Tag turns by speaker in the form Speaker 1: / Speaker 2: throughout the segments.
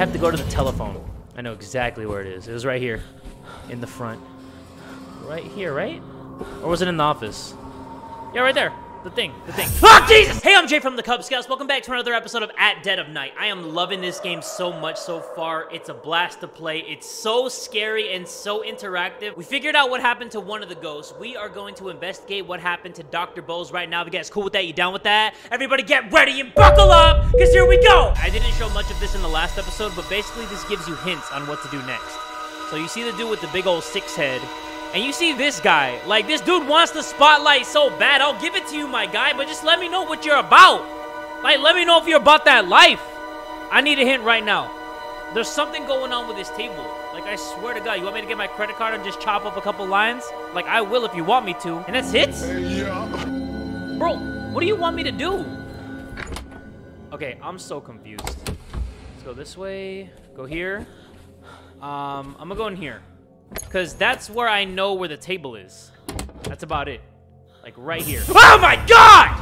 Speaker 1: have to go to the telephone. I know exactly where it is. It was right here. In the front. Right here, right? Or was it in the office? Yeah, right there. The thing. The thing. Fuck Jesus! Hey, I'm Jay from the Kubz Scouts. Welcome back to another episode of At Dead of Night. I am loving this game so much so far. It's a blast to play. It's so scary and so interactive. We figured out what happened to one of the ghosts. We are going to investigate what happened to Dr. Bose right now. If you guys cool with that, you down with that? Everybody get ready and buckle up, because here we go! I didn't show much of this in the last episode, but basically this gives you hints on what to do next. So you see the dude with the big old six head. And you see this guy. Like, this dude wants the spotlight so bad. I'll give it to you, my guy, but just let me know what you're about. Like, let me know if you're about that life. I need a hint right now. There's something going on with this table. Like, I swear to God, you want me to get my credit card and just chop up a couple lines? Like, I will if you want me to. And that's it? Bro, what do you want me to do? Okay, I'm so confused. Let's go this way. Go here. Um, I'm gonna go in here. Because that's where I know where the table is. That's about it. Like, right here. Oh my god!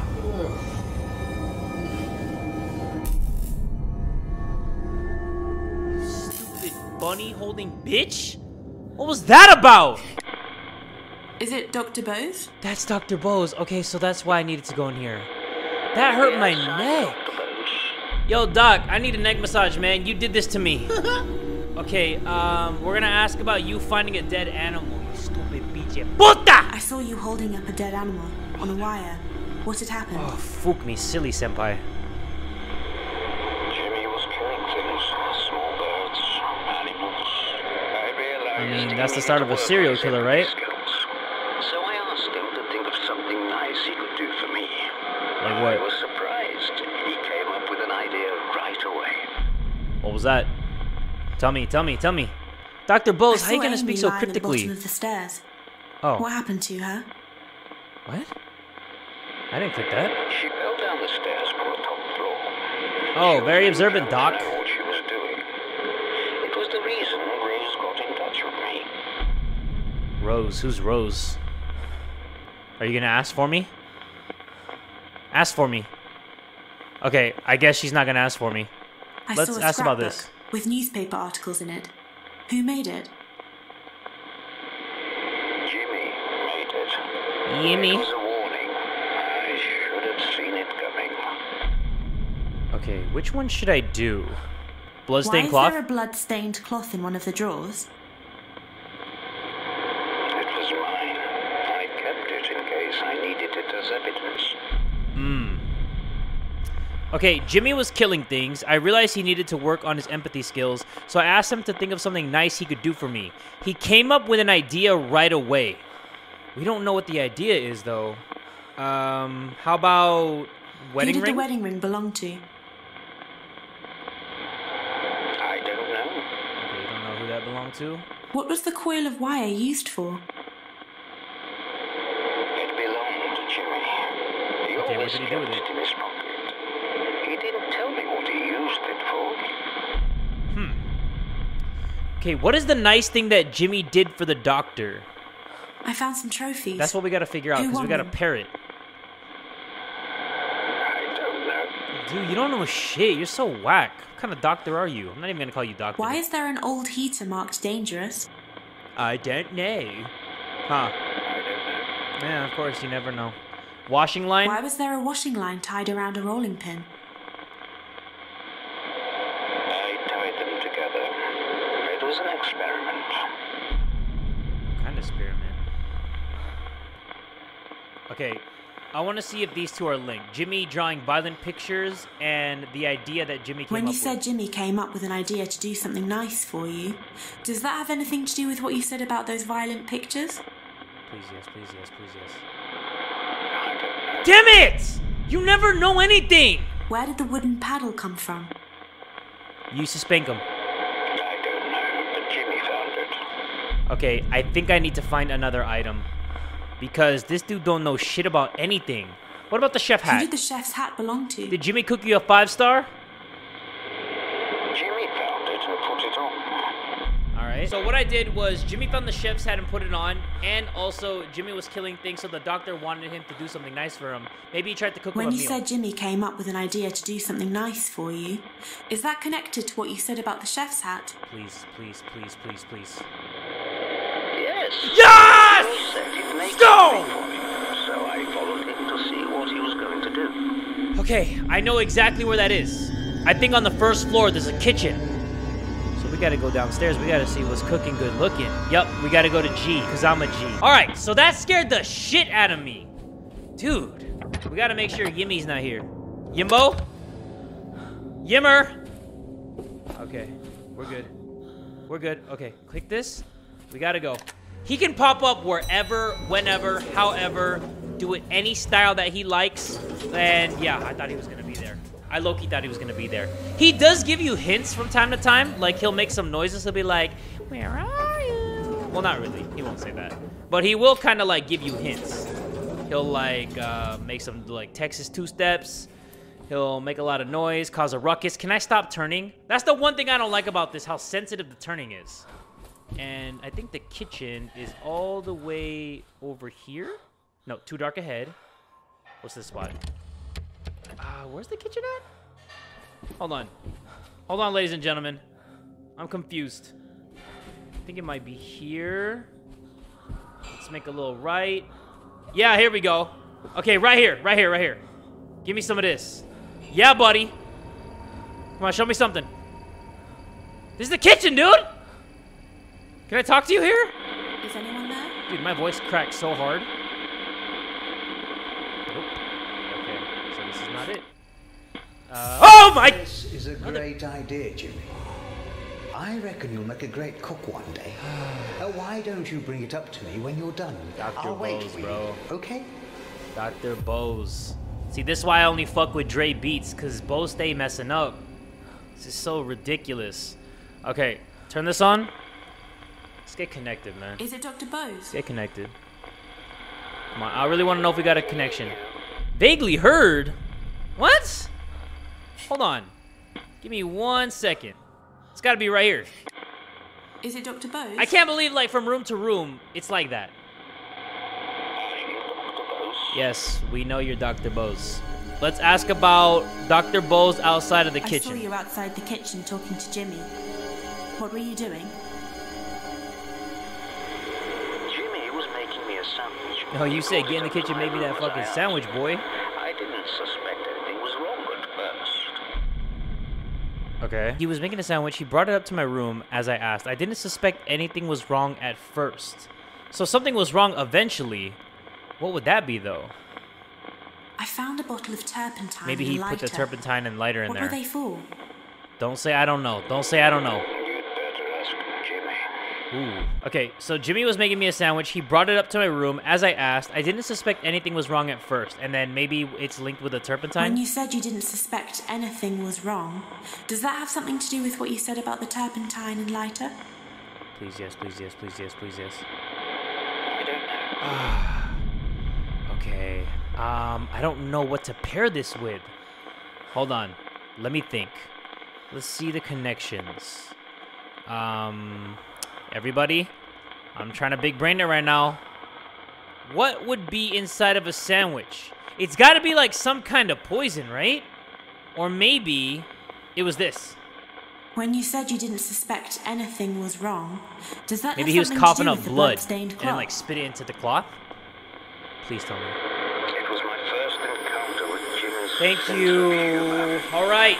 Speaker 1: Stupid bunny holding bitch? What was that about?
Speaker 2: Is it Dr. Bose?
Speaker 1: That's Dr. Bose. Okay, so that's why I needed to go in here. That hurt my neck. Yo, Doc, I need a neck massage, man. You did this to me. Okay, um, we're gonna ask about you finding a dead animal, you stupid pinche puta!
Speaker 2: I saw you holding up a dead animal on a wire. What had happened?
Speaker 1: Oh, fuck me, silly senpai.
Speaker 3: Jimmy was killing things, small birds, animals. I realized
Speaker 1: I mean, that's the start of a serial killer, right?
Speaker 3: So I asked him to think of something nice he could do for me.
Speaker 1: Like
Speaker 3: I
Speaker 1: what?
Speaker 3: was surprised. He came up with an idea right away.
Speaker 1: What was that? Tell me, tell me, tell me. Dr. Bose,
Speaker 2: I
Speaker 1: how you gonna speak so
Speaker 2: lying at the
Speaker 1: cryptically?
Speaker 2: bottom of the stairs.
Speaker 1: Oh,
Speaker 2: What happened to her?
Speaker 1: what? I didn't click that.
Speaker 3: She fell down the stairs from the top floor.
Speaker 1: Oh,
Speaker 3: She
Speaker 1: very observant, Doc.
Speaker 3: what she was doing. It was the reason Rose got in touch with me.
Speaker 1: Rose, who's Rose? Are you gonna ask for me? Ask for me. Okay, I guess she's not gonna ask for me.
Speaker 2: I
Speaker 1: Let's ask about
Speaker 2: scrapbook
Speaker 1: this.
Speaker 2: With newspaper articles in it. Who made it?
Speaker 3: Jimmy made it.
Speaker 1: Jimmy.
Speaker 3: It was a warning. I should have seen it coming.
Speaker 1: Okay, which one should I do?
Speaker 2: Bloodstained Why
Speaker 1: Bloodstained
Speaker 2: is
Speaker 1: cloth?
Speaker 2: there a blood-stained cloth in one of the drawers?
Speaker 3: It was mine. I kept it in case I needed it as evidence.
Speaker 1: Okay, Jimmy was killing things. I realized he needed to work on his empathy skills, so I asked him to think of something nice he could do for me. He came up with an idea right away. We don't know what the idea is, though. Um, how about wedding
Speaker 2: Who did
Speaker 1: ring?
Speaker 2: the wedding ring belong to?
Speaker 3: I don't know.
Speaker 1: Okay, you don't know who that belonged to?
Speaker 2: What was the coil of wire used for?
Speaker 3: It belonged to Jimmy. He
Speaker 1: Okay, what
Speaker 3: always
Speaker 1: did he do with
Speaker 3: kept
Speaker 1: it?
Speaker 3: in his pocket. He didn't tell me what he used it for.
Speaker 1: Okay, what is the nice thing that Jimmy did for the doctor?
Speaker 2: I found some trophies.
Speaker 1: That's what we gotta figure out, because we gotta
Speaker 2: them?
Speaker 1: parrot.
Speaker 3: I don't know.
Speaker 1: Dude, you don't know shit. You're so whack. What kind of doctor are you? I'm not even gonna call you doctor.
Speaker 2: Why is there an old heater marked dangerous?
Speaker 1: I don't know. Huh.
Speaker 3: I don't know.
Speaker 1: Yeah, of course, you never know. Washing line?
Speaker 2: Why was there a washing line tied around a rolling pin?
Speaker 1: Okay, I want to see if these two are linked. Jimmy drawing violent pictures and the idea that Jimmy came up.
Speaker 2: When
Speaker 1: up
Speaker 2: you said
Speaker 1: with.
Speaker 2: Jimmy came up with an idea to do something nice for you, does that have anything to do with what you said about those violent pictures?
Speaker 1: Please yes, please yes, please yes.
Speaker 3: I don't know.
Speaker 1: Damn it! You never know anything!
Speaker 2: Where did the wooden paddle come from?
Speaker 1: You used to spank him.
Speaker 3: I don't know, but Jimmy found it.
Speaker 1: Okay, I think I need to find another item. Because this dude don't know shit about anything. What about the chef hat?
Speaker 2: Who
Speaker 1: hat?
Speaker 2: did the chef's hat belong to?
Speaker 1: Did Jimmy cook you a five star?
Speaker 3: Jimmy found it and put it on.
Speaker 1: All right. So what I did was Jimmy found the chef's hat and put it on, and also Jimmy was killing things, so the doctor wanted him to do something nice for him. Maybe he tried to cook him
Speaker 2: When
Speaker 1: a
Speaker 2: you
Speaker 1: meal.
Speaker 2: said Jimmy came up with an idea to do something nice for you, is that connected to what you said about the chef's hat?
Speaker 1: please, please, please, please, please.
Speaker 3: Yes.
Speaker 1: Yes!
Speaker 3: He said he'd make
Speaker 1: Go!
Speaker 3: something for me, so I followed him to see what he was going to do.
Speaker 1: Okay, I know exactly where that is. I think on the first floor there's a kitchen. So we gotta go downstairs. We gotta see what's cooking good looking. Yup, we gotta go to G, because I'm a G. Alright, so that scared the shit out of me. Dude, we gotta make sure Yimmy's not here. Yimbo? Yimmer? Okay, we're good. We're good. Okay, click this. We gotta go. He can pop up wherever, whenever, however, do it any style that he likes. And yeah, I thought he was gonna be there. I low-key thought he was gonna be there. He does give you hints from time to time. Like he'll make some noises. He'll be like, "Where are you?" Well, not really. He won't say that. But he will kind of like give you hints. He'll like uh, make some like Texas two steps. He'll make a lot of noise, cause a ruckus. Can I stop turning? That's the one thing I don't like about this, how sensitive the turning is. And I think the kitchen is all the way over here. No, too dark ahead. What's this spot? Uh, where's the kitchen at? Hold on. Hold on, ladies and gentlemen. I'm confused. I think it might be here. Let's make a little right. Yeah, here we go. Okay, right here, right here, right here. Give me some of this. Yeah, buddy. Come on, show me something. This is the kitchen, dude! Can I talk to you here?
Speaker 2: Is anyone there?
Speaker 1: Dude, my voice cracked so hard. Nope. Okay, so this is not it. Uh, oh my!
Speaker 4: This is a great idea, Jimmy. I reckon you'll make a great cook one day. Uh, why don't you bring it up to me when you're done?
Speaker 1: Dr.
Speaker 4: I'll wait
Speaker 1: Bose,
Speaker 4: for
Speaker 1: bro.
Speaker 4: you. Okay?
Speaker 1: Dr. Bose. See, this is why I only fuck with Dre Beats, because Bose stay messing up. This is so ridiculous. Okay, turn this on. Let's get connected, man.
Speaker 2: Is it Dr. Bose?
Speaker 1: Let's Get connected. Come on, I really want to know if we got a connection. Vaguely heard? What? Hold on. Give me one second. It's got to be right here.
Speaker 2: Is it Dr. Bose?
Speaker 1: I can't believe, like, from room to room, it's like that.
Speaker 3: I'm Dr. Bose.
Speaker 1: Yes, we know you're Dr. Bose. Let's ask about Dr. Bose outside of the
Speaker 2: I saw
Speaker 1: kitchen.
Speaker 2: you outside the kitchen talking to Jimmy. What were you doing?
Speaker 3: Me a sandwich.
Speaker 1: Oh, you said get in the kitchen, make me that fucking sandwich, boy.
Speaker 3: I didn't suspect anything was wrong at first.
Speaker 1: Okay. He was making a sandwich. He brought it up to my room as I asked. I didn't suspect anything was wrong at first. So something was wrong eventually. What would that be, though?
Speaker 2: I found a bottle of turpentine.
Speaker 1: Maybe he put the turpentine and lighter in
Speaker 2: What
Speaker 1: there.
Speaker 2: were they for?
Speaker 1: Don't say I don't know. Don't say I don't know.
Speaker 3: You'd better ask Jimmy.
Speaker 1: Ooh. Okay, so Jimmy was making me a sandwich. He brought it up to my room as I asked. I didn't suspect anything was wrong at first, and then maybe it's linked with the turpentine.
Speaker 2: When you said you didn't suspect anything was wrong, does that have something to do with what you said about the turpentine and lighter?
Speaker 1: Please, yes, please, yes, please, yes, please, yes.
Speaker 3: I don't know.
Speaker 1: Okay. Um, I don't know what to pair this with. Hold on. Let me think. Let's see the connections. Um, everybody, I'm trying to big brain it right now. What would be inside of a sandwich? It's got to be like some kind of poison, right? Or maybe it was this.
Speaker 2: When you said you didn't suspect anything was wrong, does that
Speaker 1: Maybe
Speaker 2: have
Speaker 1: he was coughing up blood
Speaker 2: blood-stained
Speaker 1: and then like spit it into the cloth. Please tell me.
Speaker 3: It was my first encounter with Jimmy's.
Speaker 1: Thank you. All right.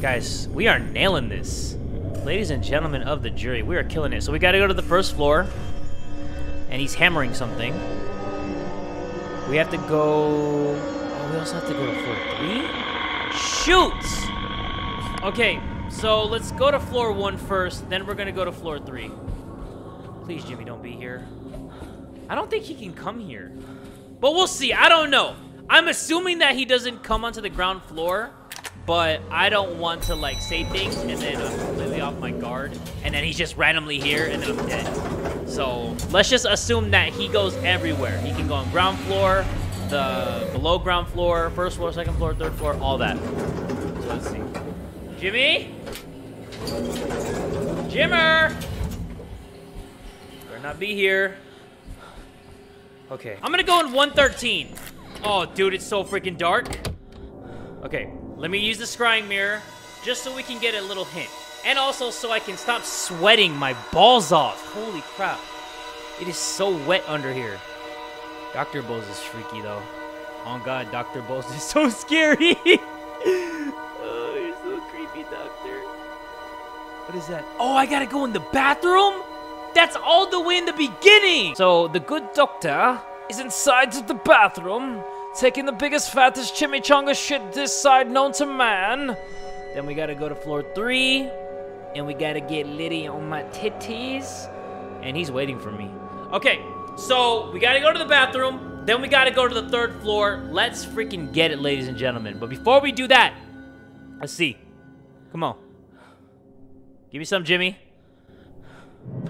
Speaker 1: Guys, we are nailing this. Ladies and gentlemen of the jury, we are killing it. So we got to go to the first floor. And he's hammering something. We have to go... Oh, we also have to go to floor three? Shoot! Okay, so let's go to floor one first. Then we're to go to floor three. Please, Jimmy, don't be here. I don't think he can come here. But we'll see. I don't know. I'm assuming that he doesn't come onto the ground floor, but I don't want to like say things and then I'm completely off my guard, and then he's just randomly here and then I'm dead. So let's just assume that he goes everywhere. He can go on ground floor, the below ground floor, first floor, second floor, third floor, all that. So let's see. Jimmy, Jimmer! Better not be here. Okay. I'm gonna go in 113. Oh, dude, it's so freaking dark. Okay, let me use the scrying mirror just so we can get a little hint. And also so I can stop sweating my balls off. Holy crap. It is so wet under here. Dr. Bose is freaky though. Oh god, Dr. Bose is so scary. oh, you're so creepy, Doctor. What is that? Oh, I gotta go in the bathroom? That's all the way in the beginning! So, the good doctor is inside of the bathroom, taking the biggest, fattest chimichanga shit this side known to man. Then we gotta go to floor three, and we gotta get Liddy on my titties. And he's waiting for me. Okay, so we gotta go to the bathroom, then we gotta go to the third floor. Let's freaking get it, ladies and gentlemen. But before we do that, let's see. Come on. Give me some, Jimmy.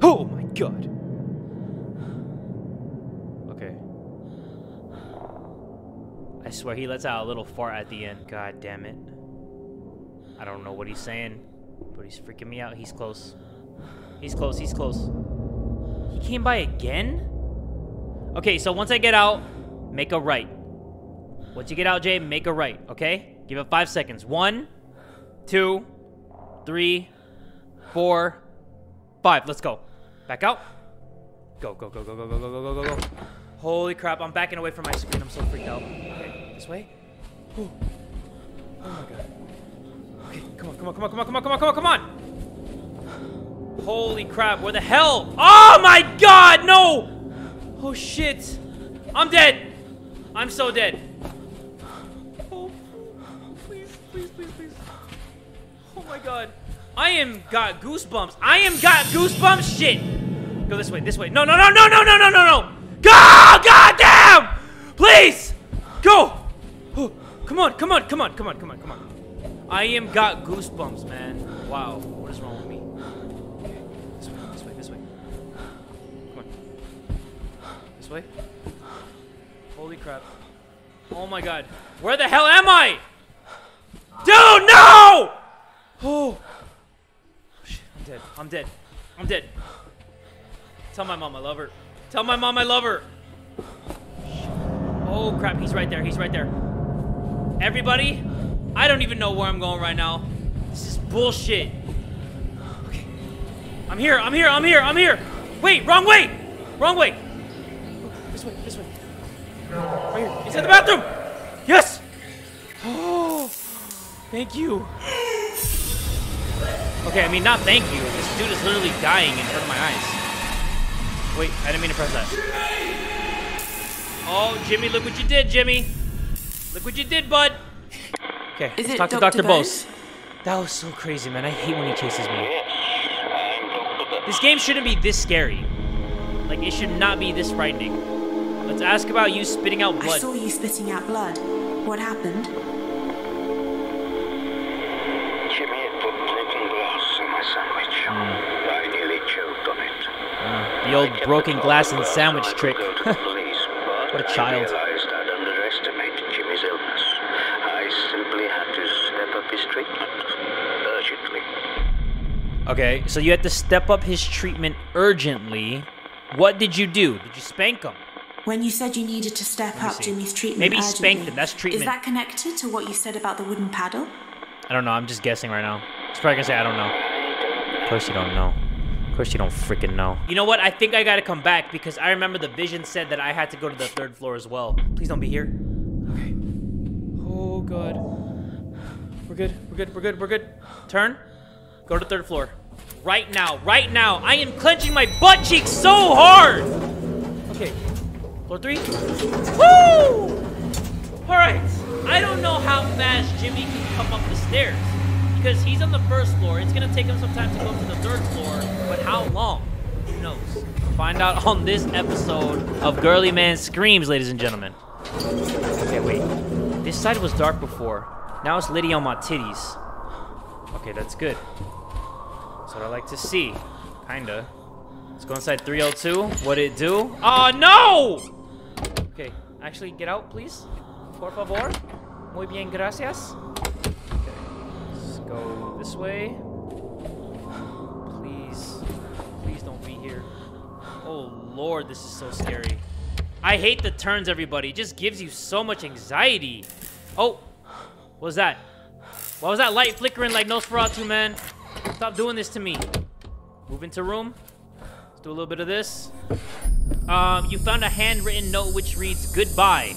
Speaker 1: Oh my god. Okay. I swear he lets out a little fart at the end. God damn it. I don't know what he's saying, but he's freaking me out. He's close. He's close. He's close. He came by again? Okay, so once I get out, make a right. Once you get out, Jay, make a right, okay? Give it five seconds. One, two, three, four, five. Let's go. Back out. Go, go, go, go, go, go, go, go, go, go, go. Holy crap, I'm backing away from my screen. I'm so freaked out. This way. Oh my god. Okay, come on, come on, come on, come on, come on, come on, come on, come on. Holy crap, where the hell? Oh my god, no! Oh shit. I'm dead. I'm so dead. Oh, please, please, please, please. Oh my god. I am got goosebumps. I am got goosebumps. Shit. Go this way, this way. No, no, no, no, no, no, no, no, no. Go! God damn! Please! Go! Oh, come on, come on, come on, come on, come on, come on. I am got goosebumps, man. Wow. What is wrong with me? This way, this way, this way. Come on. This way. Holy crap. Oh my god. Where the hell am I? Dude, no! Oh. oh shit, I'm dead. I'm dead. I'm dead. Tell my mom I love her. Tell my mom I love her. Oh crap, he's right there. He's right there. Everybody, I don't even know where I'm going right now. This is bullshit. Okay. I'm here. I'm here. I'm here. I'm here. Wait, wrong way. Wrong way. This way. This way. Right here. The bathroom. Yes. Oh, thank you. Okay, I mean, not thank you. This dude is literally dying in front of my eyes. Wait, I didn't mean to press that. Oh, Jimmy, look what you did, Jimmy. Look what you did, bud. Okay,
Speaker 2: Is
Speaker 1: let's
Speaker 2: it
Speaker 1: talk to
Speaker 2: Dr.
Speaker 1: Dr. Bose. That was so crazy, man. I hate when he chases me.
Speaker 3: Yes, I'm Dr. Bose.
Speaker 1: This game shouldn't be this scary. Like, it should not be this frightening. Let's ask about you spitting out blood.
Speaker 2: I saw you spitting out blood. What happened?
Speaker 3: Jimmy had put broken glass in my sandwich.
Speaker 1: Hmm.
Speaker 3: I nearly choked on it.
Speaker 1: Uh, the old broken glass and sandwich trick.
Speaker 3: could go to the police,
Speaker 1: What a child.
Speaker 3: I realized I'd underestimated Jimmy's illness. I simply had to step up his treatment urgently.
Speaker 1: Okay, so you had to step up his treatment urgently. What did you do? Did you spank him?
Speaker 2: When you said you needed to step up
Speaker 1: see.
Speaker 2: Jimmy's treatment
Speaker 1: Maybe spank
Speaker 2: urgently,
Speaker 1: him, that's treatment.
Speaker 2: Is that connected to what you said about the wooden paddle?
Speaker 1: I don't know. I'm just guessing right now. It's probably gonna say I don't know. Of course you don't know. Of course you don't freaking know. You know what? I think I gotta come back because I remember the vision said that I had to go to the third floor as well. Please don't be here. Okay. Oh god. We're good. We're good. We're good. We're good. Turn. Go to third floor. Right now. Right now. I am clenching my butt cheeks so hard. Okay. Floor three. Woo! All right. I don't know how fast Jimmy can come up the stairs because he's on the first floor. It's gonna take him some time to go to the third floor, but how long? Who knows? Find out on this episode of Girly Man Screams, ladies and gentlemen. Okay, wait. This side was dark before. Now it's Liddy on my titties. Okay, that's good. That's what I like to see. Kinda. Let's go inside 302. What'd it do? Oh, no! Okay, actually, get out, please. Por favor. Muy bien, gracias. Okay, let's go this way. Please. Please don't be here. Oh, Lord, this is so scary. I hate the turns, everybody. It just gives you so much anxiety. Oh, what was that? Why was that light flickering like Nosferatu, man? Stop doing this to me. Move into room. Let's do a little bit of this. Um, you found a handwritten note which reads goodbye.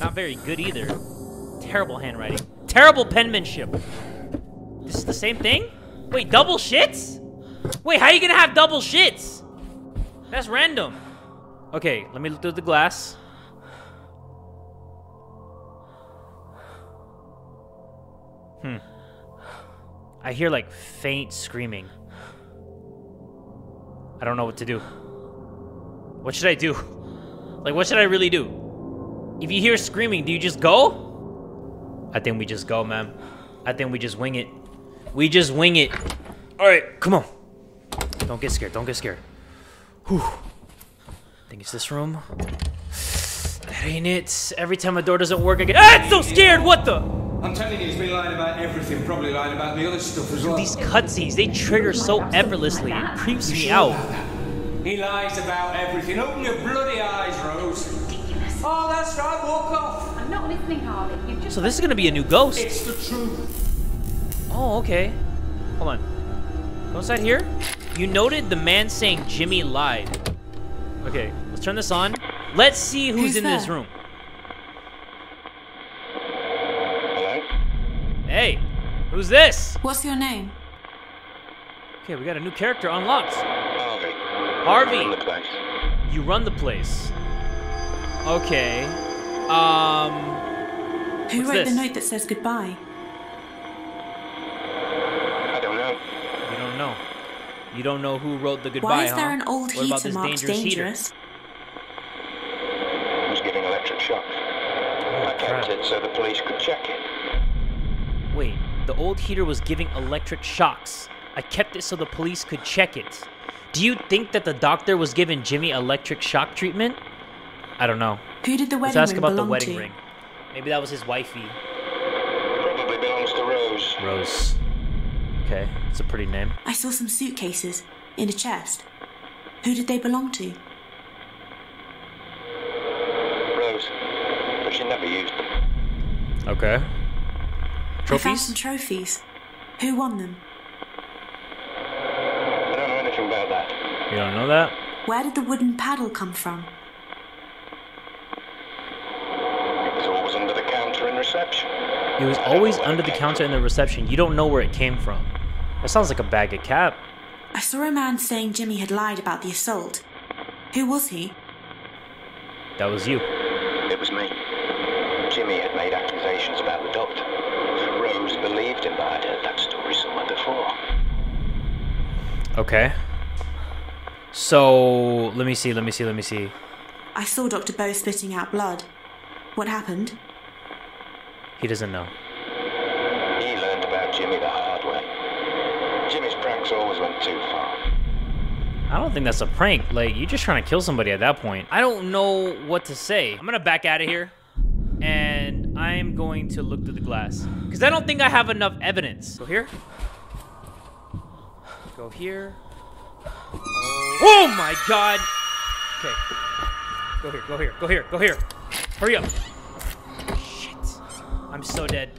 Speaker 1: Not very good either. Terrible handwriting. Terrible penmanship. This is the same thing? Wait, double shits? Wait, how are you gonna have double shits? That's random. Okay, let me look through the glass. I hear like faint screaming. I don't know what to do. What should I do? Like, what should I really do? If you hear screaming, do you just go? I think we just go, man. I think we just wing it. We just wing it. All right, come on. Don't get scared. Don't get scared. Whew. I think it's this room. That ain't it. Every time a door doesn't work, I get. Ah, it's so scared. What the?
Speaker 5: I'm telling you, he's been lying about everything, probably lying about the other stuff as well.
Speaker 1: These cutscenes, they trigger so effortlessly. It creeps me out.
Speaker 5: He lies about everything. Open your bloody eyes, Rose.
Speaker 6: Ridiculous.
Speaker 5: Oh, that's right, walk off.
Speaker 6: I'm not listening, Harley. You've just
Speaker 1: So this is gonna be a new ghost.
Speaker 5: It's the truth.
Speaker 1: Oh, okay. Hold on. Go inside here. You noted the man saying Jimmy lied. Okay, let's turn this on. Let's see who's,
Speaker 2: Who's
Speaker 1: in this room.
Speaker 3: Hello?
Speaker 1: Hey, who's this?
Speaker 2: What's your name?
Speaker 1: Okay, we got a new character unlocked.
Speaker 3: Harvey.
Speaker 1: Harvey.
Speaker 3: Run the place.
Speaker 1: You run the place. Okay. Um.
Speaker 2: Who
Speaker 1: What's
Speaker 2: wrote
Speaker 1: this?
Speaker 2: the note that says goodbye?
Speaker 3: I don't know.
Speaker 1: You don't know. You don't know who wrote the goodbye,
Speaker 2: Why is
Speaker 1: huh?
Speaker 2: there an old
Speaker 1: what
Speaker 2: heater marked
Speaker 1: dangerous,
Speaker 2: dangerous?
Speaker 3: It was giving electric shocks. I kept
Speaker 1: crap.
Speaker 3: it so the police could check it.
Speaker 1: Heater? Wait, the old heater was giving electric shocks. I kept it so the police could check it. Do you think that the doctor was giving Jimmy electric shock treatment? I don't know.
Speaker 2: Who did the
Speaker 1: Let's
Speaker 2: wedding
Speaker 1: ask
Speaker 2: ring
Speaker 1: about the
Speaker 2: belong
Speaker 1: wedding
Speaker 2: to?
Speaker 1: ring. Maybe that was his wifey,
Speaker 3: Probably belongs to Rose.
Speaker 1: Rose. Okay, it's a pretty name.
Speaker 2: I saw some suitcases in a chest. Who did they belong to?
Speaker 3: Rose. But she never used them.
Speaker 1: Okay.
Speaker 2: I found some trophies. Who won them?
Speaker 3: I don't know anything about that.
Speaker 1: You don't know that?
Speaker 2: Where did the wooden paddle come from?
Speaker 3: It was always under the counter in reception.
Speaker 1: It was
Speaker 3: I don't know
Speaker 1: always under the
Speaker 3: came
Speaker 1: counter in the reception. You don't know where it came from. That sounds like a bag of cap.
Speaker 2: I saw a man saying Jimmy had lied about the assault. Who was he?
Speaker 1: That was you.
Speaker 3: It was me. Jimmy had made accusations about the doctor. Rose believed him, but I'd heard that story somewhere before.
Speaker 1: Okay. So, let me see, let me see, let me see.
Speaker 2: I saw Dr. Bose spitting out blood. What happened?
Speaker 1: He doesn't know.
Speaker 3: He learned about Jimmy the hard way. Jimmy's pranks always went too far.
Speaker 1: I don't think that's a prank. Like, you're just trying to kill somebody at that point. I don't know what to say. I'm gonna back out of here. And I'm going to look through the glass. Because I don't think I have enough evidence. Go here. Go here. Oh my god! Okay. Go here, go here, go here, go here. Hurry up. Shit. I'm so dead.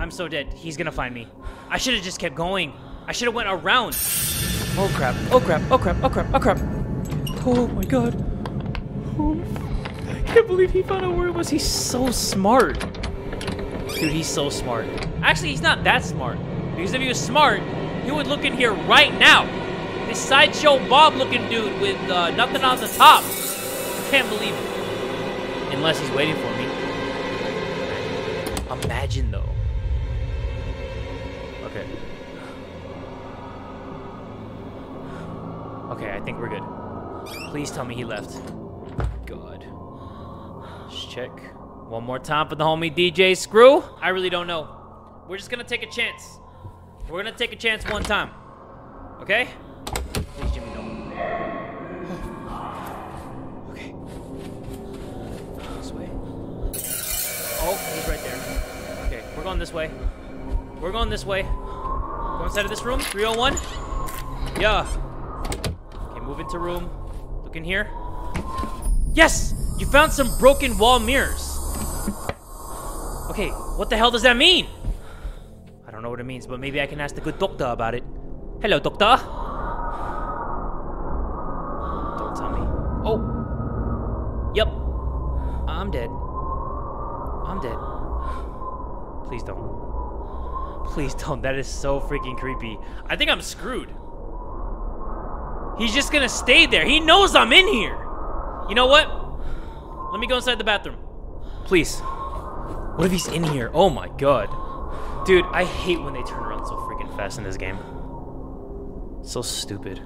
Speaker 1: I'm so dead. He's gonna find me. I should have just kept going. I should have went around. Oh crap. Oh crap. Oh crap. Oh crap. Oh crap. Oh my god. Oh, I can't believe he found out where it was. He's so smart. Dude, he's so smart. Actually, he's not that smart. Because if he was smart, he would look in here right now. This sideshow Bob looking dude with uh, nothing on the top. I can't believe it. Unless he's waiting for me. Imagine though. Okay. Okay, I think we're good. Please tell me he left. God. Let's check. One more time for the homie DJ Screw. I really don't know. We're just gonna take a chance. We're gonna take a chance one time. Okay? Please, Jimmy, no. Okay. This way. Oh, he's right there. Okay, we're going this way. We're going this way. Go inside of this room. 301. Yeah. Okay, move into room. look in here. Yes! You found some broken wall mirrors. Okay, what the hell does that mean? It means, but maybe I can ask the good doctor about it. Hello, doctor. Don't tell me. Oh. Yep. I'm dead. I'm dead. Please don't. Please don't. That is so freaking creepy. I think I'm screwed. He's just gonna stay there. He knows I'm in here. You know what? Let me go inside the bathroom. Please. What if he's in here? Oh my god. Dude, I hate when they turn around so freaking fast in this game. So stupid.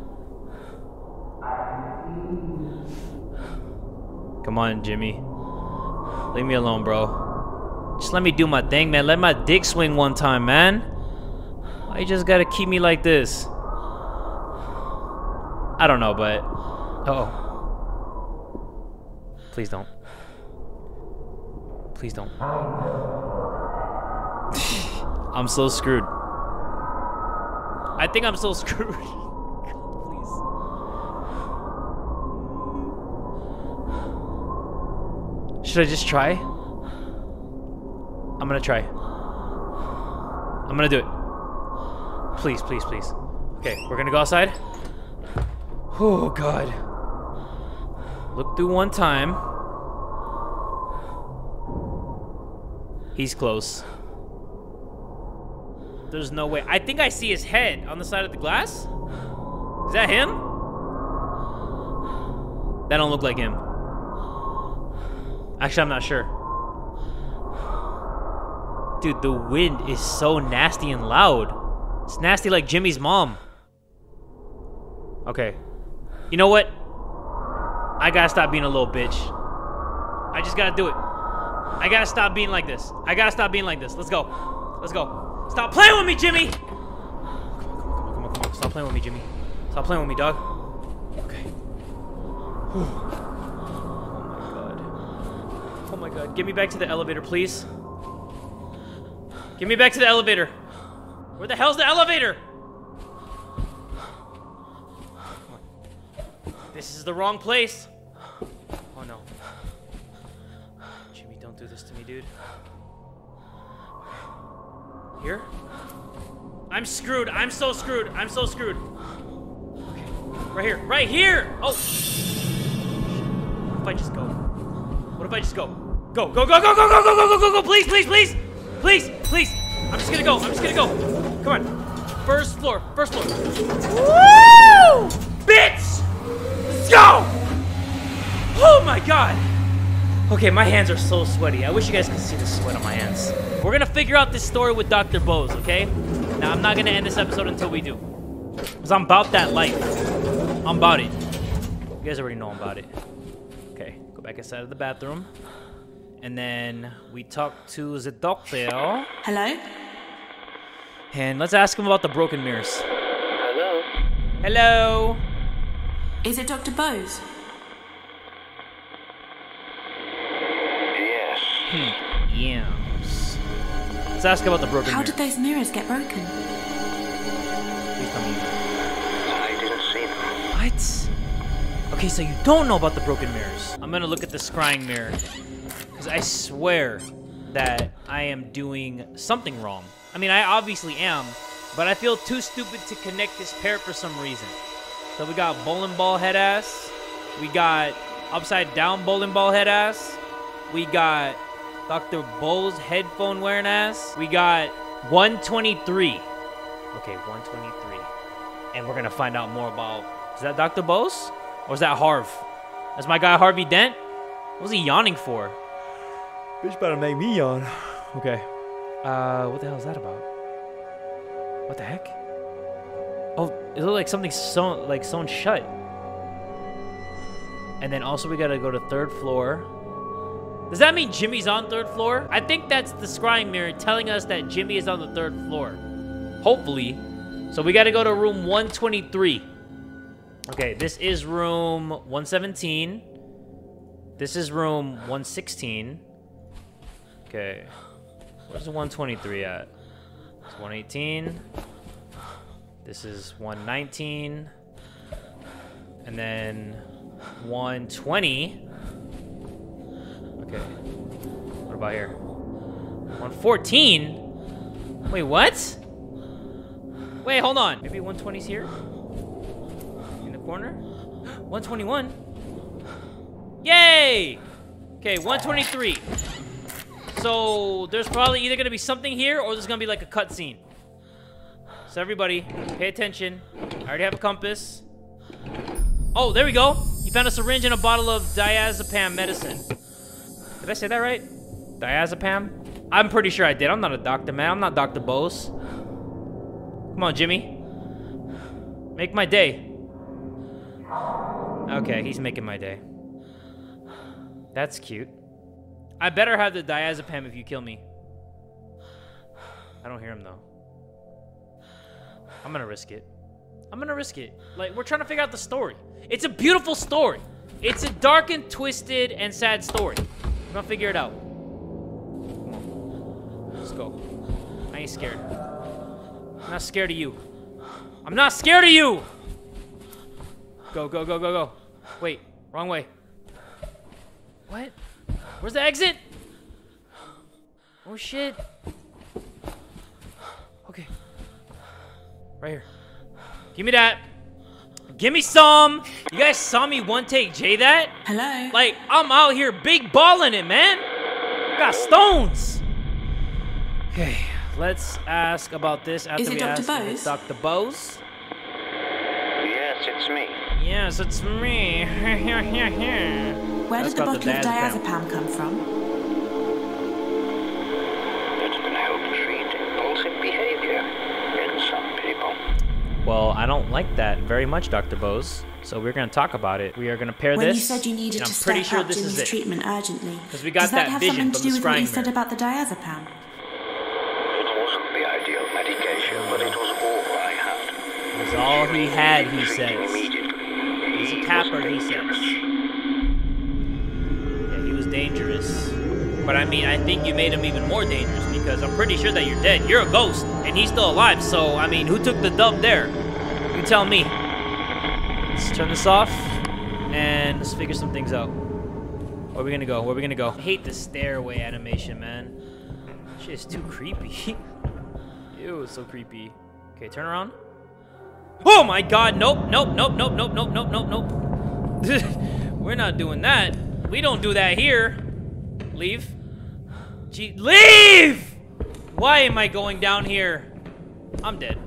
Speaker 1: Come on, Jimmy. Leave me alone, bro. Just let me do my thing, man. Let my dick swing one time, man. Why you just gotta keep me like this? I don't know, but... Uh oh. Please don't. Please don't. I'm so screwed. I think I'm so screwed. Please. Should I just try? I'm gonna try. I'm gonna do it. Please, please, please. Okay, we're gonna go outside. Oh, God. Look through one time. He's close. There's no way. I think I see his head on the side of the glass. Is that him? That don't look like him. Actually, I'm not sure. Dude, the wind is so nasty and loud. It's nasty like Jimmy's mom. Okay. You know what? I gotta stop being a little bitch. I just gotta do it. I gotta stop being like this. I gotta stop being like this. Let's go. Let's go. Stop playing with me, Jimmy! Come on, come on, come on, come on. Stop playing with me, Jimmy. Stop playing with me, dog. Okay. Whew. Oh my god. Oh my god. Get me back to the elevator, please. Get me back to the elevator. Where the hell's the elevator? This is the wrong place. Oh no. Jimmy, don't do this to me, dude. Here? I'm screwed. I'm so screwed. I'm so screwed. Okay. Right here. Right here! Oh! What if I just go? What if I just go? Go, go, go, go, go, go, go, go, go, go, go, please, please, please! Please, please! I'm just gonna go. I'm just gonna go. Come on. First floor. First floor. Woo! Bitch! Let's go! Oh my god! Okay, my hands are so sweaty. I wish you guys could see the sweat on my hands. We're gonna figure out this story with Dr. Bose, okay? Now, I'm not gonna end this episode until we do. Because I'm about that life. I'm about it. You guys already know I'm about it. Okay, go back inside of the bathroom. And then we talk to the doctor.
Speaker 2: Hello?
Speaker 1: And let's ask him about the broken mirrors.
Speaker 3: Hello?
Speaker 1: Hello?
Speaker 2: Is it Dr. Bose?
Speaker 3: Yes.
Speaker 1: Yes. Let's ask about the broken
Speaker 2: How
Speaker 1: mirrors.
Speaker 2: did those mirrors get broken?
Speaker 1: Please tell me you.
Speaker 3: I didn't see them.
Speaker 1: What? Okay, so you don't know about the broken mirrors. I'm gonna look at the scrying mirror. Because I swear that I am doing something wrong. I mean, I obviously am, but I feel too stupid to connect this pair for some reason. So we got bowling ball head ass. We got upside down bowling ball head ass. We got Dr. Bose headphone wearing ass. We got 123. Okay, 123. And we're gonna find out more about. Is that Dr. Bose? Or is that Harv? That's my guy Harvey Dent? What was he yawning for? Bitch better make me yawn. Okay. Uh, what the hell is that about? What the heck? Oh, it looked like something sewn, like sewn shut. And then also we gotta go to third floor. Does that mean Jimmy's on third floor? I think that's the scrying mirror telling us that Jimmy is on the third floor. Hopefully. So we gotta go to room 123. Okay, this is room 117. This is room 116. Okay. Where's the 123 at? It's 118. This is 119. And then 120. Okay. What about here? 114? Wait, what? Wait, hold on. Maybe 120's here? In the corner? 121? Yay! Okay, 123. So there's probably either gonna be something here or there's gonna be like a cutscene. So everybody, pay attention. I already have a compass. Oh, there we go. You found a syringe and a bottle of diazepam medicine. Did I say that right? Diazepam? I'm pretty sure I did. I'm not a doctor, man. I'm not Dr. Bose. Come on, Jimmy. Make my day. Okay, he's making my day. That's cute. I better have the diazepam if you kill me. I don't hear him though. I'm gonna risk it. I'm gonna risk it. Like, we're trying to figure out the story. It's a beautiful story. It's a dark and twisted and sad story. We're gonna figure it out. Let's go. I ain't scared. I'm not scared of you. I'm not scared of you! Go, go, go, go, go. Wait, wrong way. What? Where's the exit? Oh shit. Okay. Right here. Give me that. Give me some. You guys saw me one take J that?
Speaker 2: Hello?
Speaker 1: Like, I'm out here big balling it, man. I got stones. Okay, let's ask about this after
Speaker 2: Is it
Speaker 1: we
Speaker 2: Dr.
Speaker 1: ask if
Speaker 2: Bose?
Speaker 1: it's Dr. Bose.
Speaker 3: Yes, it's me.
Speaker 1: Yes, it's me.
Speaker 2: Where
Speaker 1: That's
Speaker 2: did the
Speaker 1: got the
Speaker 2: bottle of
Speaker 1: diazepam.
Speaker 2: diazepam come from?
Speaker 1: Well, I don't like that very much, Dr. Bose. So we're gonna talk about it. We are gonna pair
Speaker 2: When
Speaker 1: this.
Speaker 2: you said you needed
Speaker 1: and
Speaker 2: to
Speaker 1: I'm pretty
Speaker 2: step
Speaker 1: sure
Speaker 2: up
Speaker 1: this
Speaker 2: Jimmy's
Speaker 1: is it.
Speaker 2: treatment urgently.
Speaker 1: 'Cause we got
Speaker 2: Does that,
Speaker 1: that
Speaker 2: have
Speaker 1: vision
Speaker 2: something
Speaker 1: from
Speaker 2: to
Speaker 1: the
Speaker 2: do with what you said
Speaker 1: mirror.
Speaker 2: about the diazepam?
Speaker 3: It wasn't the ideal medication, but it was all I had.
Speaker 1: It was all he had, he says. He's a capper, he says. Yeah, he was dangerous. But I mean, I think you made him even more dangerous because I'm pretty sure that you're dead. You're a ghost, and he's still alive. So, I mean, who took the dub there? You tell me. Let's turn this off, and let's figure some things out. Where are we gonna go? Where are we gonna go? I hate the stairway animation, man. Shit too creepy. Ew, it's so creepy. Okay, turn around. Oh my god, nope, nope, nope, nope, nope, nope, nope, nope, nope. We're not doing that. We don't do that here. Leave. Gee, leave! Why am I going down here? I'm dead.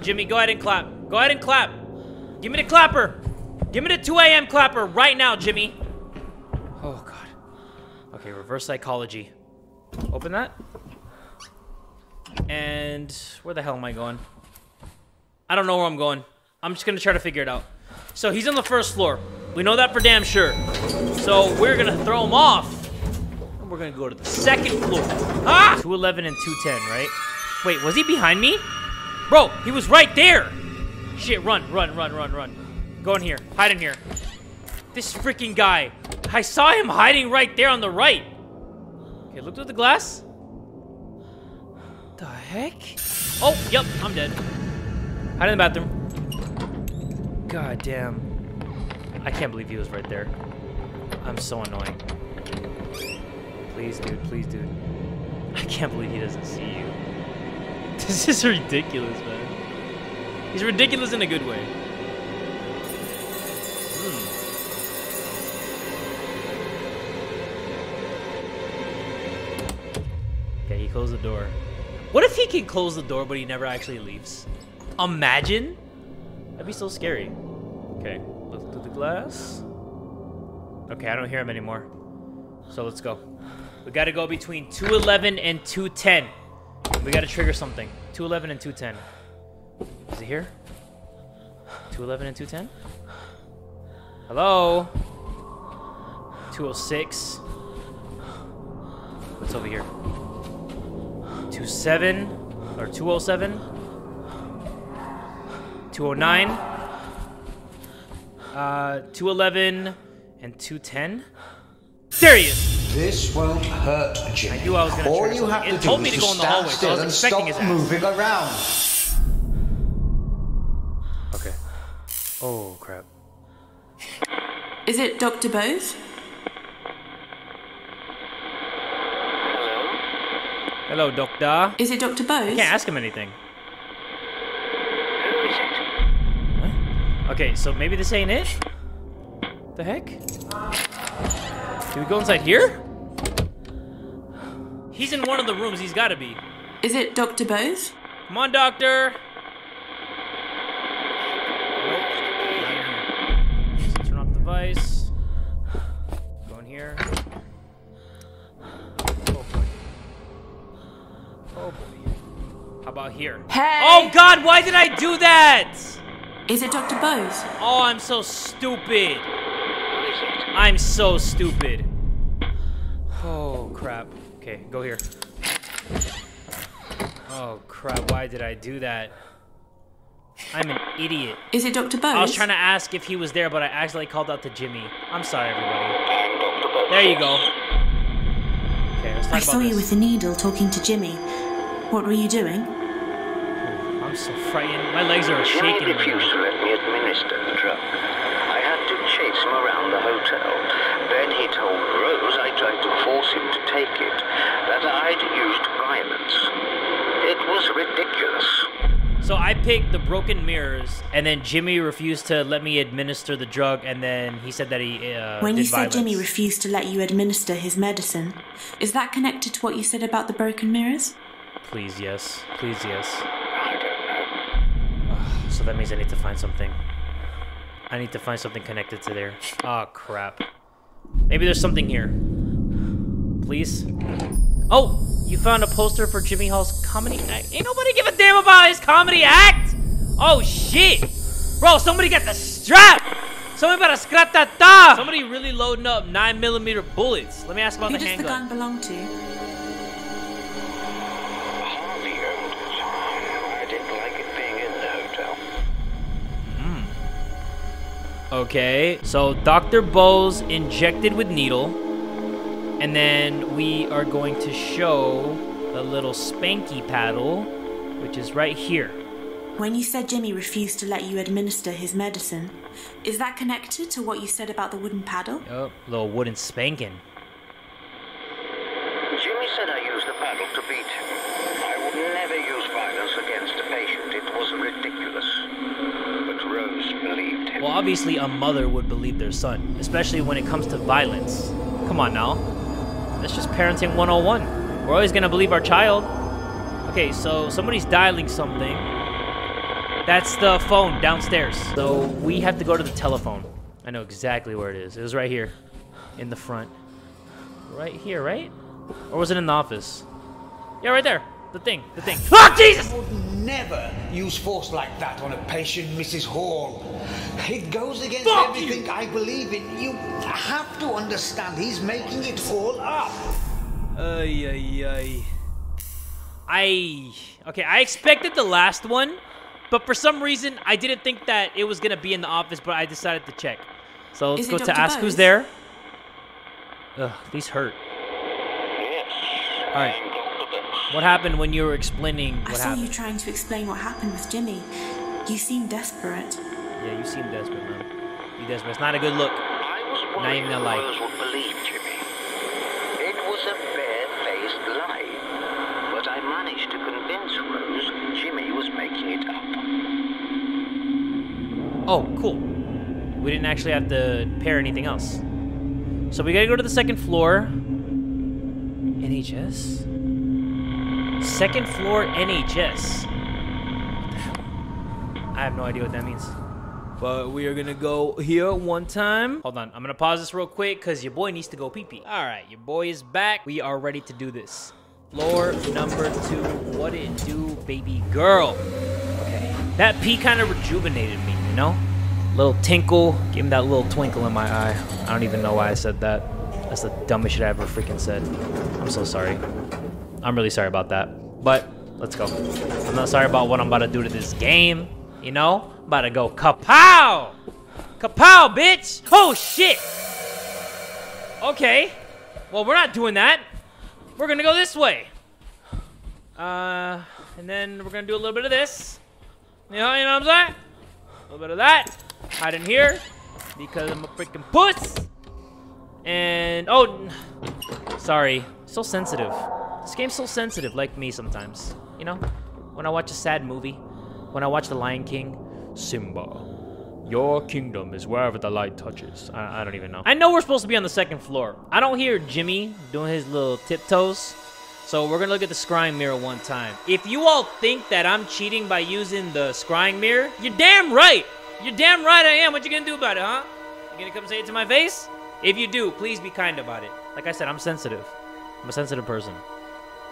Speaker 1: Jimmy, go ahead and clap. Go ahead and clap. Give me the clapper. Give me the 2 a.m. clapper right now, Jimmy. Oh, God. Okay, reverse psychology. Open that. And where the hell am I going? I don't know where I'm going. I'm just gonna try to figure it out. So he's on the first floor. We know that for damn sure. So we're gonna throw him off. We're gonna go to the second floor. Ah! 211 and 210, right? Wait, was he behind me? Bro, he was right there. Shit, run, run, run, run, run. Go in here. Hide in here. This freaking guy. I saw him hiding right there on the right. Okay, look through the glass. The heck? Oh, yep, I'm dead. Hide in the bathroom. God damn. I can't believe he was right there. I'm so annoying. Please, dude, please, dude. I can't believe he doesn't see you. This is ridiculous, man. He's ridiculous in a good way. Hmm. Okay, he closed the door. What if he can close the door, but he never actually leaves? Imagine. That'd be so scary. Okay, look through the glass. Okay, I don't hear him anymore. So let's go. We gotta go between 211 and 210. We gotta trigger something. 211 and 210. Is it here? 211 and 210? Hello? 206. What's over here? 27 or 207? 209? Uh, 211 and 210? There he is!
Speaker 4: This won't hurt, Jimmy.
Speaker 1: I knew I was gonna
Speaker 4: All you have to
Speaker 1: It
Speaker 4: do
Speaker 1: told me
Speaker 4: is
Speaker 1: to
Speaker 4: to
Speaker 1: go in the
Speaker 4: stand
Speaker 1: hallway, so I
Speaker 4: still
Speaker 1: was
Speaker 4: and
Speaker 1: expecting
Speaker 4: stop
Speaker 1: his ass.
Speaker 4: moving around.
Speaker 1: Okay. Oh, crap.
Speaker 2: Is it Dr. Bose?
Speaker 1: Hello, doctor.
Speaker 2: Is it Dr. Bose?
Speaker 1: Can't ask him anything.
Speaker 3: Who is it?
Speaker 1: Okay, so maybe this ain't it? The heck? Can we go inside here? He's in one of the rooms, he's gotta be.
Speaker 2: Is it Dr. Bose?
Speaker 1: Come on, doctor! Nope, not in here. Just turn off the device. Go in here. Oh boy. Oh boy. How about here?
Speaker 2: Hey!
Speaker 1: Oh god, why did I do that?
Speaker 2: Is it Dr. Bose?
Speaker 1: Oh, I'm so stupid.
Speaker 3: Who is it?
Speaker 1: I'm so stupid. Oh, crap. Okay, go here. Oh, crap. Why did I do that? I'm an idiot.
Speaker 2: Is it Dr. Bose?
Speaker 1: I was trying to ask if he was there, but I accidentally called out to Jimmy. I'm sorry, everybody.
Speaker 3: I'm Dr. Bose.
Speaker 1: There you go. Okay, let's talk
Speaker 2: I
Speaker 1: about
Speaker 2: saw you with the needle talking to Jimmy. What were you doing?
Speaker 1: I'm so frightened. My legs are
Speaker 3: Jimmy
Speaker 1: shaking right
Speaker 3: refused to
Speaker 1: now.
Speaker 3: let me administer the drug. I had to chase him around the hotel. Then he told Rose I tried to force him to take it, that I'd used violence. It was ridiculous.
Speaker 1: So I picked the broken mirrors, and then Jimmy refused to let me administer the drug, and then he said that he uh,
Speaker 2: when
Speaker 1: did
Speaker 2: you said
Speaker 1: violence.
Speaker 2: Jimmy refused to let you administer his medicine, is that connected to what you said about the broken mirrors?
Speaker 1: Please, yes. Please, yes.
Speaker 3: I.
Speaker 1: So that means I need to find something. I need to find something connected to there. Oh, crap. Maybe there's something here. Please? Oh! You found a poster for Jimmy Hall's comedy act. Ain't nobody give a damn about his comedy act! Oh, shit! Bro, somebody got the strap! Somebody better scrap that ta! Somebody really loading up nine millimeter bullets. Let me ask about
Speaker 2: Who
Speaker 1: the
Speaker 2: does the gun
Speaker 1: handgun.
Speaker 2: belong to?
Speaker 3: Harvey owned it. I didn't like it being in the hotel. Hmm.
Speaker 1: Okay, so Dr. Bose injected with needle, and then we are going to show the little spanky paddle, which is right here.
Speaker 2: When you said Jimmy refused to let you administer his medicine, is that connected to what you said about the wooden paddle?
Speaker 1: Yup, little wooden spanking.
Speaker 3: Jimmy said I used the paddle to beat him. I would never use violence against a patient. It was ridiculous. But Rose believed him.
Speaker 1: Well, obviously, a mother would believe their son, especially when it comes to violence. Come on now. That's just parenting 101. We're always gonna believe our child. Okay, so somebody's dialing something. That's the phone downstairs. So we have to go to the telephone. I know exactly where it is. It was right here, in the front. Right here, right? Or was it in the office? Yeah, right there. The thing, the thing. Oh, Jesus!
Speaker 4: I would never use force like that on a patient, Mrs. Hall. It goes against
Speaker 1: Fuck
Speaker 4: everything I believe in. You have to understand he's making it all up.
Speaker 1: Ay, ay, ay. I okay. I expected the last one, but for some reason I didn't think that it was gonna be in the office. But I decided to check. So let's
Speaker 2: Is
Speaker 1: go to
Speaker 2: Dr.
Speaker 1: ask who's there. Ugh, these hurt.
Speaker 3: Yes.
Speaker 1: All right.
Speaker 3: I'm Dr. Bose.
Speaker 1: What happened when you were explaining
Speaker 2: I
Speaker 1: what
Speaker 2: saw you trying to explain what happened with Jimmy. You seem desperate.
Speaker 1: yeah, you seem desperate, man. You desperate. It's not a good look.
Speaker 3: I was
Speaker 1: Not even a
Speaker 3: that
Speaker 1: lie.
Speaker 3: Would believe Jimmy. It was a bare-faced lie. But I managed to convince Rose Jimmy was making it up.
Speaker 1: Oh, cool. We didn't actually have to pair anything else. So we gotta go to the second floor. NHS? Second floor NHS. What the hell? I have no idea what that means. But we are gonna go here one time. Hold on, I'm gonna pause this real quick because your boy needs to go pee pee. All right, your boy is back. We are ready to do this. Floor number two. What it do, baby girl? Okay, that pee kind of rejuvenated me, you know? Little tinkle, give him that little twinkle in my eye. I don't even know why I said that. That's the dumbest shit I ever freaking said. I'm so sorry. I'm really sorry about that. But let's go. I'm not sorry about what I'm about to do to this game. You know? I'm about to go kapow! Kapow, bitch! Oh shit! Okay. Well, we're not doing that. We're gonna go this way. Uh, and then we're gonna do a little bit of this. You know, you know what I'm saying? A little bit of that. Hide in here. because I'm a freaking puss. And oh, sorry, so sensitive. This game's so sensitive, like me sometimes. You know, when I watch a sad movie, when I watch The Lion King, Simba, your kingdom is wherever the light touches. I, I don't even know. I know we're supposed to be on the second floor. I don't hear Jimmy doing his little tiptoes. So we're gonna look at the scrying mirror one time. If you all think that I'm cheating by using the scrying mirror, you're damn right. You're damn right I am. What you gonna do about it, huh? You gonna come say it to my face? If you do, please be kind about it. Like I said, I'm sensitive. I'm a sensitive person.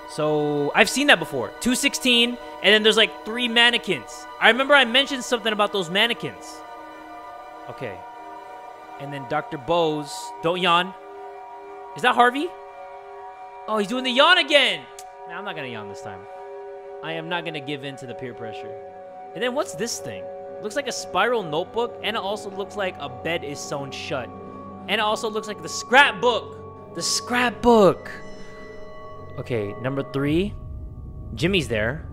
Speaker 1: So I've seen that before. 216, and then there's like three mannequins. I remember I mentioned something about those mannequins. Okay. And then Dr. Bose. Don't yawn. Is that Harvey? Oh, he's doing the yawn again. Nah, I'm not gonna yawn this time. I am not gonna give in to the peer pressure. And then what's this thing? Looks like a spiral notebook, and it also looks like a bed is sewn shut. And it also looks like the scrapbook. The scrapbook. Okay, number three. Jimmy's there.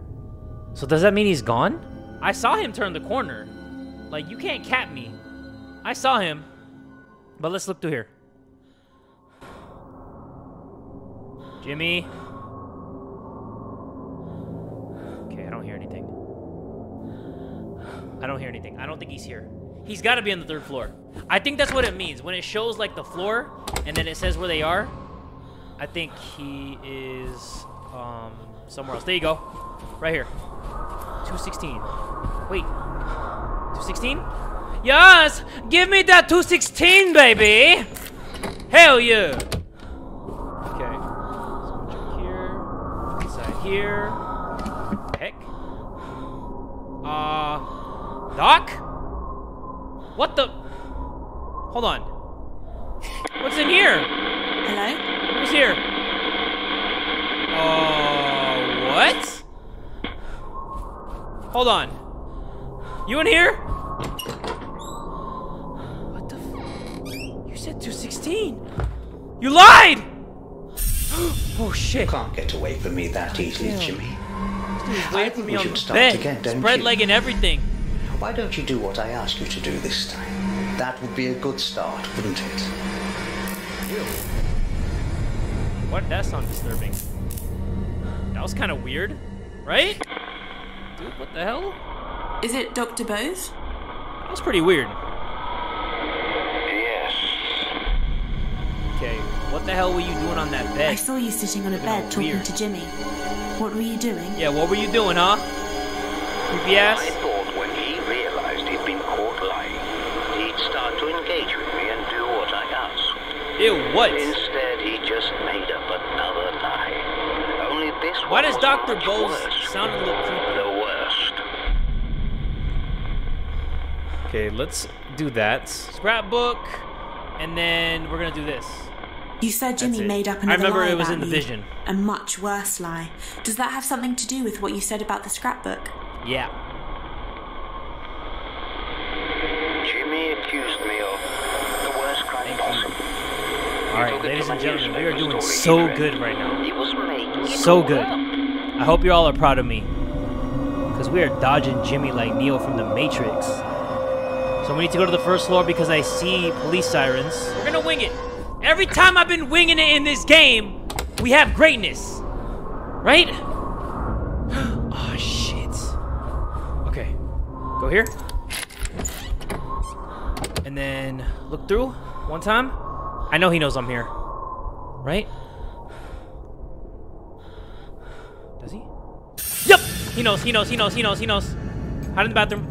Speaker 1: So does that mean he's gone? I saw him turn the corner. Like, you can't cap me. I saw him. But let's look through here. Jimmy. Okay, I don't hear anything. I don't hear anything. I don't think he's here. He's got to be on the third floor. I think that's what it means. When it shows, like, the floor, and then it says where they are, I think he is um, somewhere else. There you go. Right here. 216. Wait. 216? Yes! Give me that 216, baby! Hell yeah! Okay. So check here. Inside here. Heck. Uh. Doc? What the? Hold on. What's in here? Here? Uh, what? Hold on. You in here? What the f- You said 216. You lied! oh shit.
Speaker 4: You Can't get away from me that easily. Jimmy. I think we
Speaker 1: on
Speaker 4: should
Speaker 1: the
Speaker 4: start
Speaker 1: bed.
Speaker 4: again, don't
Speaker 1: Spread
Speaker 4: you?
Speaker 1: leg and everything.
Speaker 4: Why don't you do what I ask you to do this time? That would be a good start, wouldn't it?
Speaker 1: What? That sound disturbing. That was kind of weird, right? Dude, what the hell?
Speaker 2: Is it Dr. Bose?
Speaker 1: That was pretty weird.
Speaker 3: Yes.
Speaker 1: Okay, what the hell were you doing on that bed?
Speaker 2: I saw you sitting on a bed talking
Speaker 1: weird.
Speaker 2: to Jimmy. What were you doing?
Speaker 1: Yeah, what were you doing, huh? Creepy
Speaker 3: I
Speaker 1: ass?
Speaker 3: thought when he realized he'd been caught lying, he'd start to engage with me and do what I asked.
Speaker 1: Ew, what?
Speaker 3: Instead, he just made up another lie. Only this
Speaker 1: Why does Dr.
Speaker 3: much
Speaker 1: Bose sound a little creepy?
Speaker 3: The worst.
Speaker 1: Okay, let's do that. Scrapbook, and then we're gonna do this.
Speaker 2: You said Jimmy made up
Speaker 1: I
Speaker 2: another
Speaker 1: remember
Speaker 2: lie
Speaker 1: it was in the
Speaker 2: you.
Speaker 1: vision.
Speaker 2: A much worse lie. Does that have something to do with what you said about the scrapbook?
Speaker 1: Yeah.
Speaker 3: Jimmy accused me of the worst crime possible.
Speaker 1: All right, ladies and gentlemen, we are doing so good right now.
Speaker 3: He was making it
Speaker 1: So good. I hope you all are proud of me. Because we are dodging Jimmy like Neo from the Matrix. So we need to go to the first floor because I see police sirens. We're gonna wing it. Every time I've been winging it in this game, we have greatness. Right? oh, shit. Okay. Go here. And then look through one time. I know he knows I'm here. Right? Does he? Yep! He knows, he knows, he knows, he knows, he knows. Hide in the bathroom.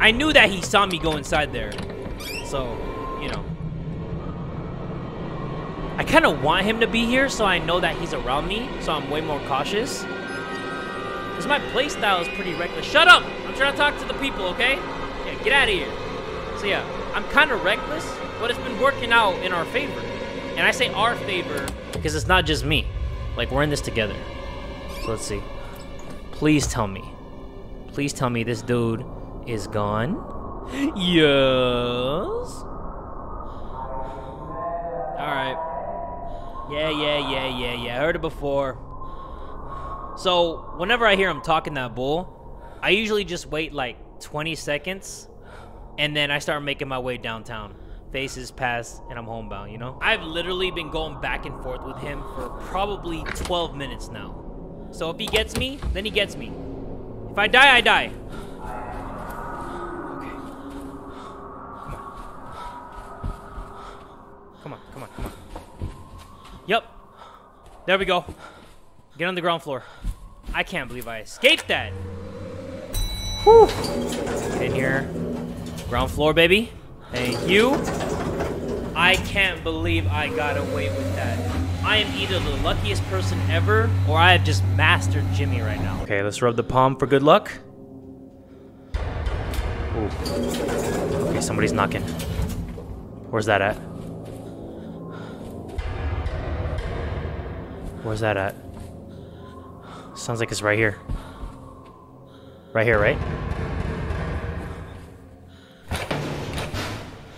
Speaker 1: I knew that he saw me go inside there. So, you know. I kind of want him to be here so I know that he's around me, so I'm way more cautious. Because my playstyle is pretty reckless. Shut up! I'm trying to talk to the people, okay? Yeah, get out of here. So yeah, I'm kind of reckless, but it's been working out in our favor. And I say our favor because it's not just me. Like, we're in this together. So let's see. Please tell me. Please tell me this dude is gone. Yes. Alright. Yeah, yeah, yeah, yeah, yeah. I heard it before. So, whenever I hear him talking that bull, I usually just wait like 20 seconds, and then I start making my way downtown. Faces pass, and I'm homebound, you know? I've literally been going back and forth with him for probably 12 minutes now. So if he gets me, then he gets me. If I die, I die. Okay. Come on. Come on, come on, come on. Yep. There we go. Get on the ground floor. I can't believe I escaped that. Whew. In here. Ground floor, baby. Thank you. I can't believe I got away with that. I am either the luckiest person ever, or I have just mastered Jimmy right now. Okay, let's rub the palm for good luck. Ooh. Okay, somebody's knocking. Where's that at? Where's that at? Sounds like it's right here. Right here, right?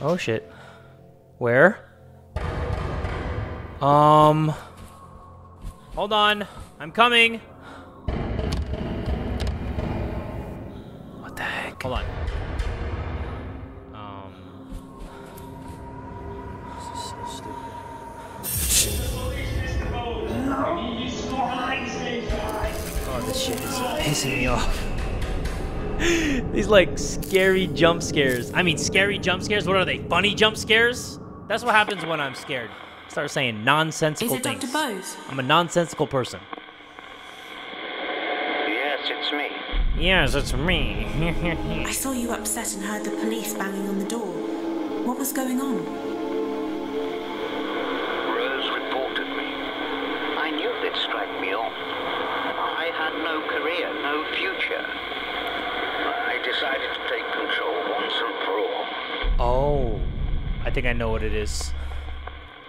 Speaker 1: Oh shit. Where? Um. Hold on. I'm coming. What the heck? Hold on. Um. This is so stupid. Oh, this shit is pissing me off. These like scary jump scares. I mean, scary jump scares. What are they? Funny jump scares? That's what happens when I'm scared. I Start saying nonsensical
Speaker 2: Is it
Speaker 1: things.
Speaker 2: Dr. Bose?
Speaker 1: I'm a nonsensical person.
Speaker 3: Yes, it's me.
Speaker 1: Yes, it's me.
Speaker 2: I saw you upset and heard the police banging on the door. What was going on?
Speaker 3: Rose reported me. I knew they'd strike me off. I had no career, no future. I decided to take control once and for all.
Speaker 1: oh, I think I know what it is.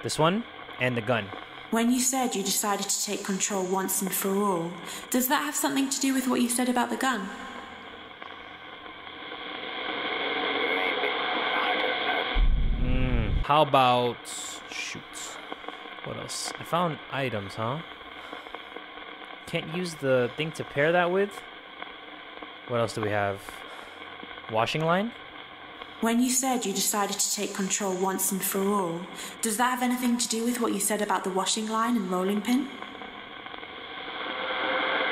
Speaker 1: This one and the gun.
Speaker 2: When you said you decided to take control once and for all, does that have something to do with what you said about the gun?
Speaker 3: Maybe. I don't know.
Speaker 1: Hmm. How about shoot? What else? I found items, huh? Can't use the thing to pair that with. What else do we have? Washing line?
Speaker 2: When you said you decided to take control once and for all, does that have anything to do with what you said about the washing line and rolling pin?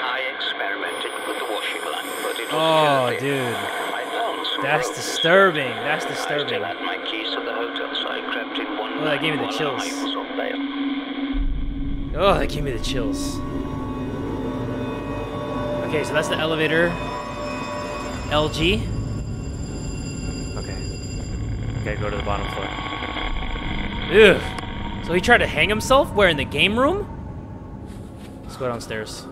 Speaker 3: I experimented with the washing line, but it was
Speaker 1: Oh, dude.
Speaker 3: I found some
Speaker 1: That's
Speaker 3: ropes.
Speaker 1: disturbing. That's disturbing.
Speaker 3: still had my keys to the hotel, so I crept in one
Speaker 1: Oh, that gave me the chills.
Speaker 3: I was on bail.
Speaker 1: Oh, that gave me the chills. Okay, so that's the elevator. LG. Okay. Okay, go to the bottom floor. Ugh. So he tried to hang himself? Where, in the game room? Let's go downstairs.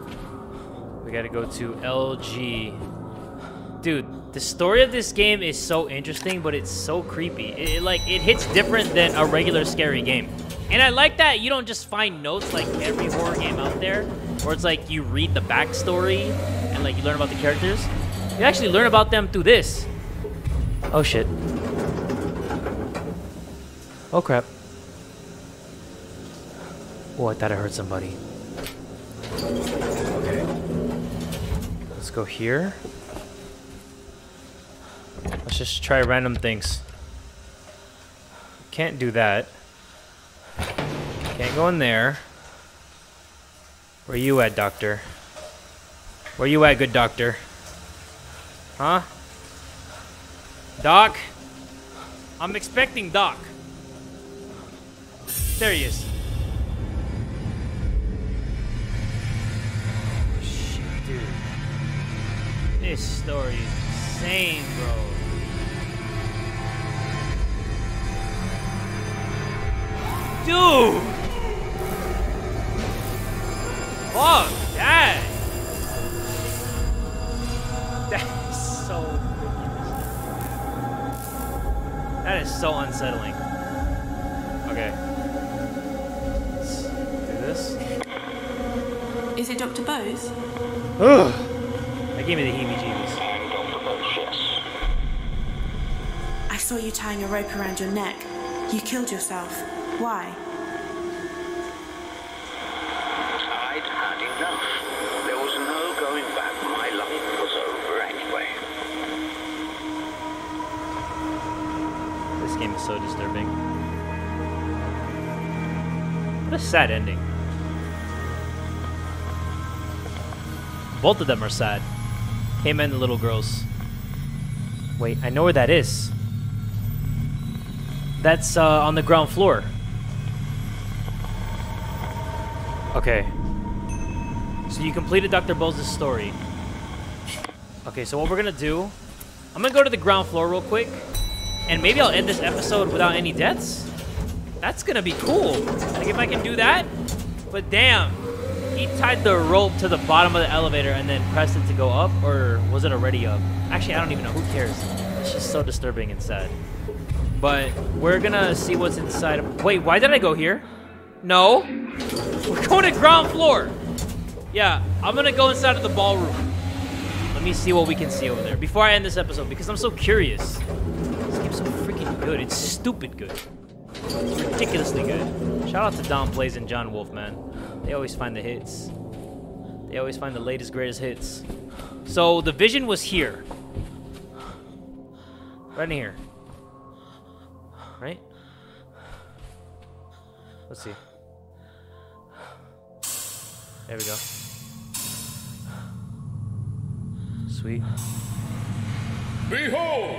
Speaker 1: We gotta go to LG. Dude, the story of this game is so interesting, but it's so creepy. It, it, like it hits different than a regular scary game. And I like that you don't just find notes like every horror game out there, where it's like you read the backstory and like you learn about the characters. You actually learn about them through this. Oh shit. Oh crap. Oh, I thought I heard somebody. Okay. Let's go here. Let's just try random things. Can't do that. Can't go in there. Where you at, doctor? Where you at, good doctor? Huh? Doc? I'm expecting Doc. There he is. Shit, dude. This story is insane, bro. Dude! Fuck that! That is so. That is so unsettling. Okay.
Speaker 2: Is it Dr. Bose?
Speaker 1: Ugh. That gave me the heebie-jeebies.
Speaker 2: I saw you tying a rope around your neck. You killed yourself. Why?
Speaker 3: I'd had enough. There was no going back. My life was over anyway.
Speaker 1: This game is so disturbing. What a sad ending. Both of them are sad. Him and the little girls. Wait, I know where that is. That's uh, on the ground floor. Okay. So you completed Dr. Bose's story. Okay, so what we're gonna do, I'm gonna go to the ground floor real quick, and maybe I'll end this episode without any deaths. That's gonna be cool. Like if I can do that. But damn, he tied the rope to the bottom of the elevator and then pressed it to go up, or was it already up? Actually, I don't even know. Who cares? It's just so disturbing and sad. But we're gonna see what's inside. Of Wait, why did I go here? No, we're going to ground floor. Yeah, I'm gonna go inside of the ballroom. Let me see what we can see over there before I end this episode because I'm so curious. This game's so freaking good. It's stupid good. It's ridiculously good. Shout out to Don Plays and John Wolfe, man. They always find the hits. They always find the latest, greatest hits. So the vision was here. Right in here. Right? Let's see. There we go. Sweet.
Speaker 7: Behold,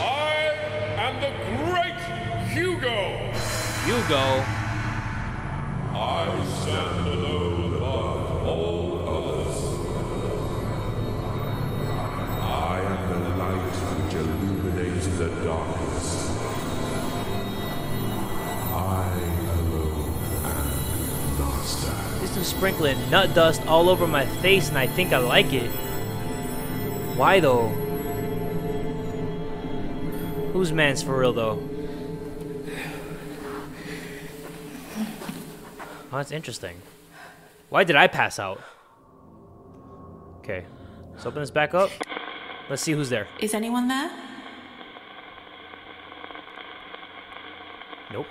Speaker 7: I am the great Hugo.
Speaker 1: Hugo. Sprinkling nut dust all over my face and I think I like it. Why though? Whose man's for real though? Oh, that's interesting. Why did I pass out? Okay, let's open this back up. Let's see who's there.
Speaker 2: Is anyone there?
Speaker 1: Nope.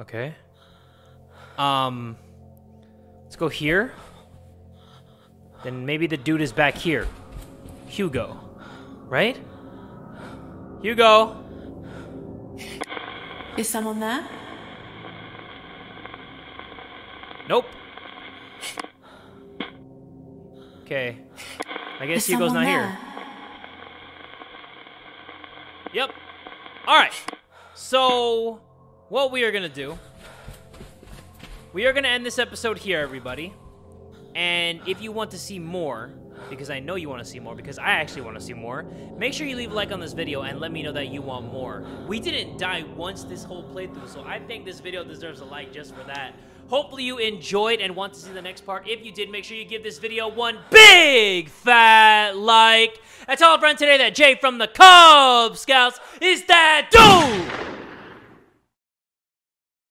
Speaker 1: Okay. Um, let's go here. Then maybe the dude is back here. Hugo, right? Hugo.
Speaker 2: Is someone there?
Speaker 1: Nope. Okay. I guess Hugo's
Speaker 2: someone
Speaker 1: not here. Yep. All right. So, what we are going to do, we are going to end this episode here, everybody. And if you want to see more, because I know you want to see more, because I actually want to see more, make sure you leave a like on this video and let me know that you want more. We didn't die once this whole playthrough, so I think this video deserves a like just for that. Hopefully you enjoyed and want to see the next part. If you did, make sure you give this video one big fat like. I tell a friend today that Jay from the Kubz Scouts is that dude!